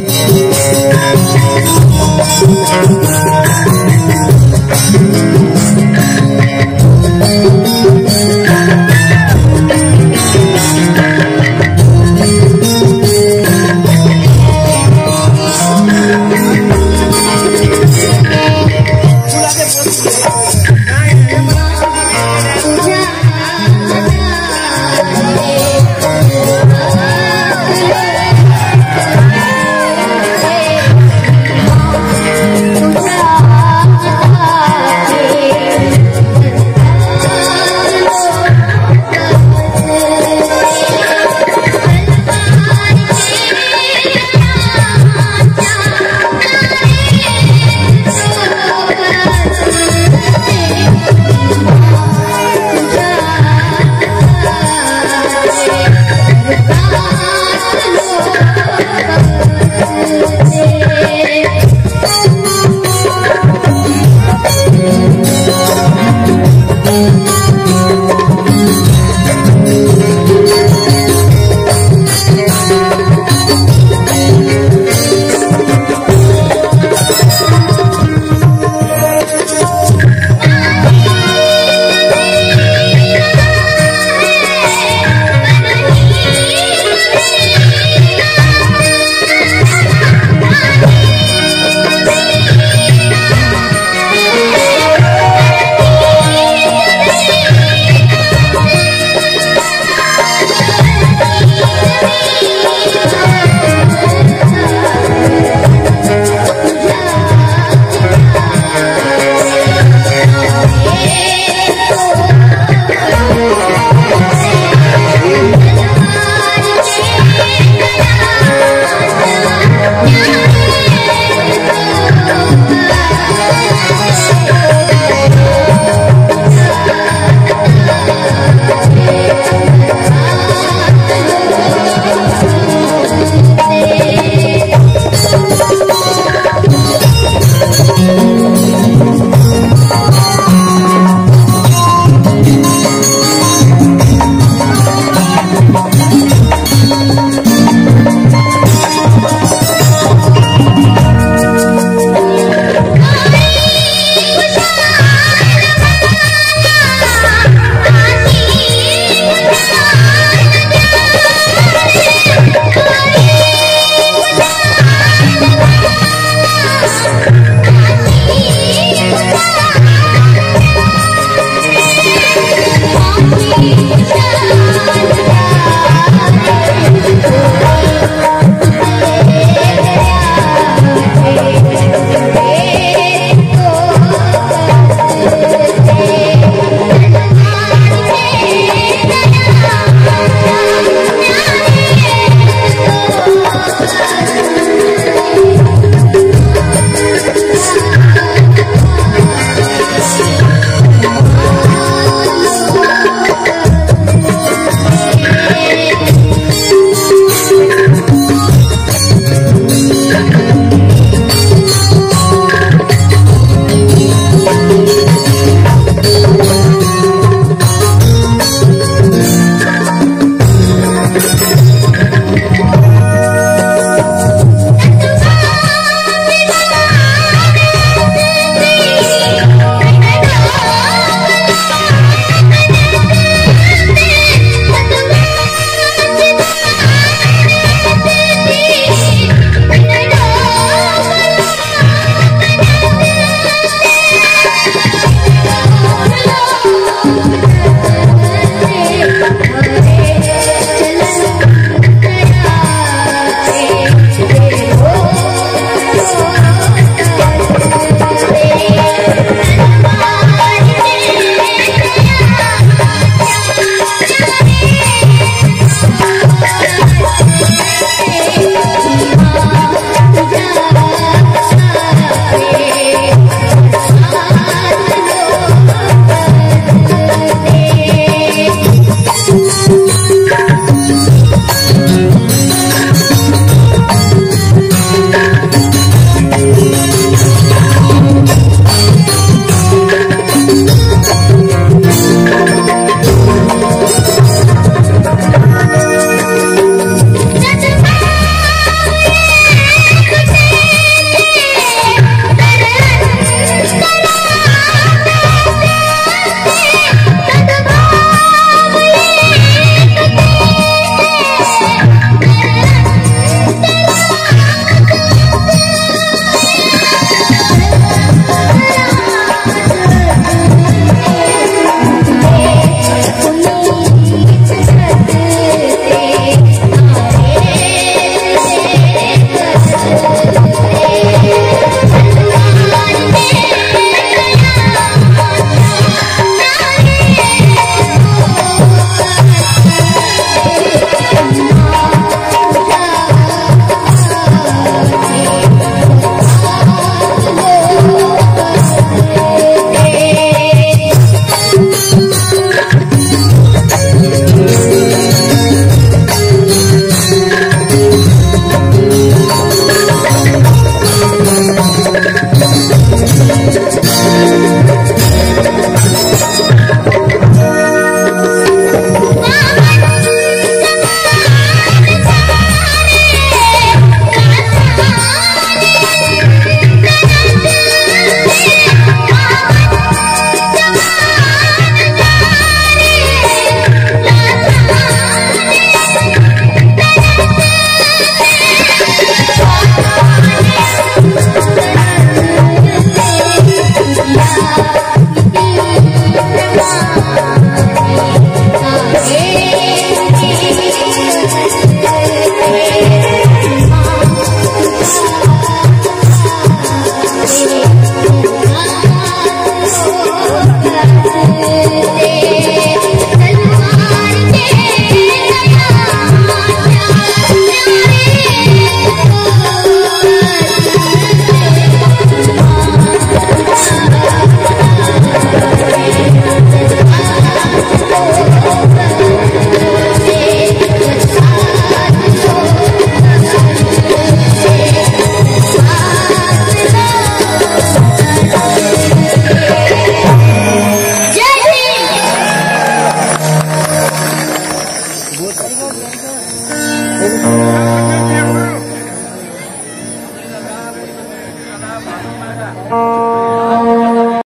Yeah.